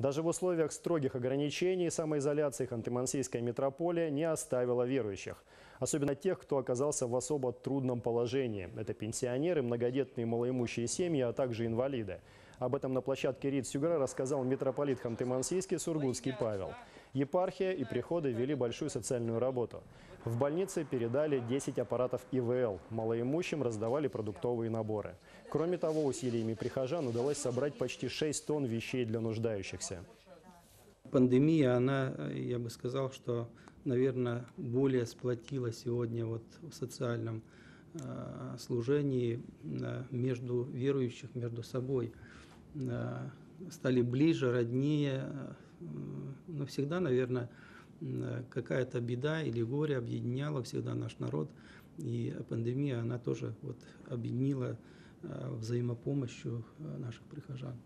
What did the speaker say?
Даже в условиях строгих ограничений и самоизоляции Ханты-Мансийская митрополия не оставила верующих. Особенно тех, кто оказался в особо трудном положении. Это пенсионеры, многодетные малоимущие семьи, а также инвалиды. Об этом на площадке Рид Сюгра рассказал митрополит Ханты-Мансийский Сургутский Павел. Епархия и приходы вели большую социальную работу. В больнице передали 10 аппаратов ИВЛ. Малоимущим раздавали продуктовые наборы. Кроме того, усилиями прихожан удалось собрать почти 6 тонн вещей для нуждающихся. Пандемия, она, я бы сказал, что, наверное, более сплотила сегодня вот в социальном э, служении э, между верующих, между собой. Э, стали ближе, роднее. Но всегда, наверное, какая-то беда или горе объединяла всегда наш народ. И пандемия, она тоже вот объединила э, взаимопомощью э, наших прихожан.